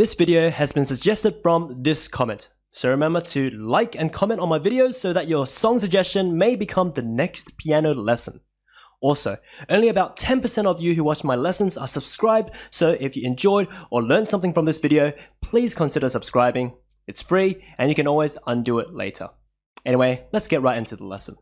This video has been suggested from this comment. So remember to like and comment on my videos so that your song suggestion may become the next piano lesson. Also, only about 10% of you who watch my lessons are subscribed, so if you enjoyed or learned something from this video, please consider subscribing. It's free and you can always undo it later. Anyway, let's get right into the lesson.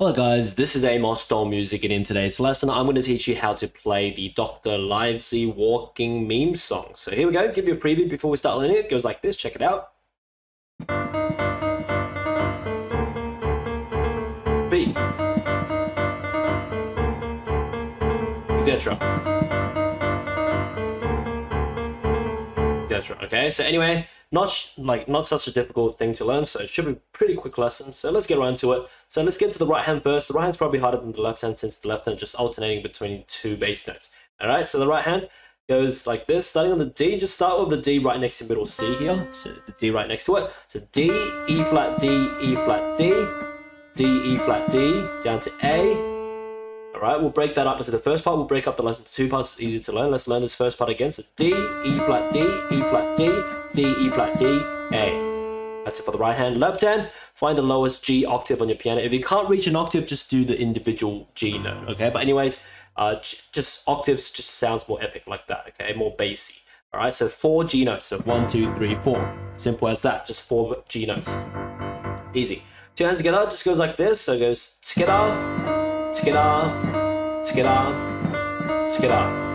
Hello guys, this is Amosdoll Music and in today's lesson I'm going to teach you how to play the Dr. Livesey Walking Meme song. So here we go, give you a preview before we start learning it. It goes like this, check it out. B etc. etc. Okay, so anyway, not like not such a difficult thing to learn, so it should be pretty quick lesson. So let's get right into it. So let's get to the right hand first. The right hand's probably harder than the left hand since the left hand just alternating between two bass notes. All right, so the right hand goes like this, starting on the D. Just start with the D right next to middle C here. So the D right next to it. So D, E flat, D, E flat, D, D, E flat, D, down to A, all right, we'll break that up into the first part. We'll break up the lesson into two parts. It's easy to learn. Let's learn this first part again. So D, E flat, D, E flat, D, D, E flat, D, A. That's it for the right hand. Left hand, find the lowest G octave on your piano. If you can't reach an octave, just do the individual G note, okay? But anyways, uh, just octaves just sounds more epic like that, okay? More bassy. All right, so four G notes. So one, two, three, four. Simple as that, just four G notes. Easy. Two hands together, just goes like this. So it goes together, Skidda, skidda, skidda.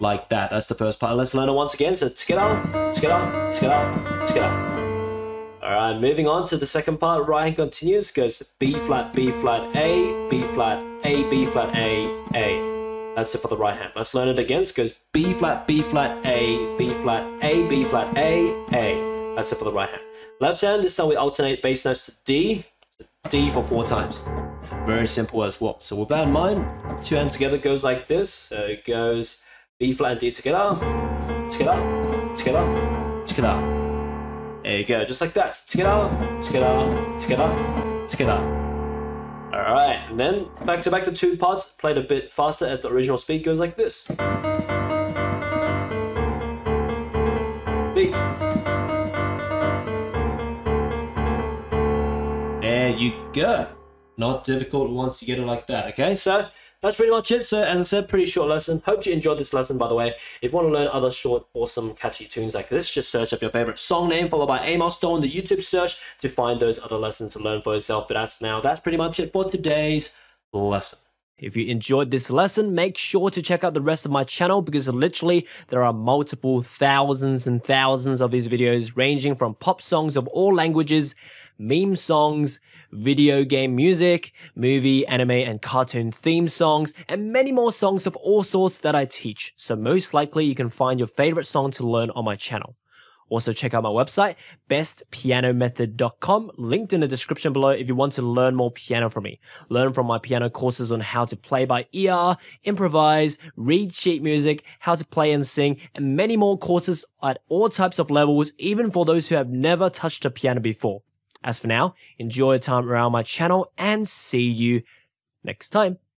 Like that. That's the first part. Let's learn it once again. So skidda, skidda, skidda, skidda. Alright, moving on to the second part. Right hand continues. Goes B flat, B flat, A, B flat, A, B flat, A, A. That's it for the right hand. Let's learn it again. It goes B flat, B flat, A, B flat, A, B flat, A, A. That's it for the right hand. Left hand, this time we alternate bass notes to D, D for four times. Very simple as well. So with that in mind, two hands together goes like this. So it goes B flat and D together, together, together, together. There you go, just like that. Together, together, together, together. Alright, and then back to back the two parts, played a bit faster at the original speed, goes like this. B. There you go. Not difficult once you get it like that, okay? So that's pretty much it. So as I said, pretty short lesson. Hope you enjoyed this lesson, by the way. If you want to learn other short, awesome, catchy tunes like this, just search up your favorite song name followed by Amosdoll, the YouTube search to find those other lessons to learn for yourself. But as now, that's pretty much it for today's lesson. If you enjoyed this lesson, make sure to check out the rest of my channel because literally there are multiple thousands and thousands of these videos ranging from pop songs of all languages, meme songs, video game music, movie, anime, and cartoon theme songs, and many more songs of all sorts that I teach. So most likely you can find your favorite song to learn on my channel. Also check out my website, bestpianomethod.com, linked in the description below if you want to learn more piano from me. Learn from my piano courses on how to play by ear, improvise, read sheet music, how to play and sing, and many more courses at all types of levels, even for those who have never touched a piano before. As for now, enjoy your time around my channel and see you next time.